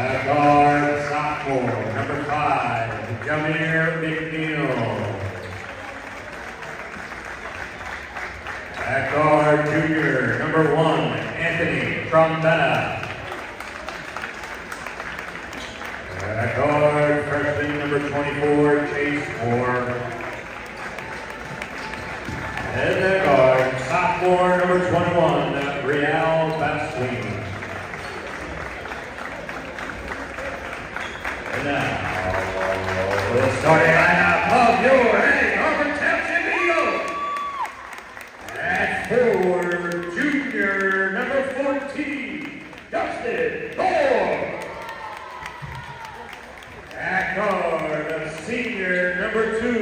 At guard, sophomore, number five, Jameer McNeil. At guard, junior, number one, Anthony Trombetta. At guard, freshman, number 24, Chase Moore. And at guard, sophomore, number 21, Real starting lineup of your Egg Harbor Township Eagles. At forward, junior number 14, Dustin Thor. At guard, senior number two,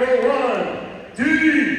number one, DJ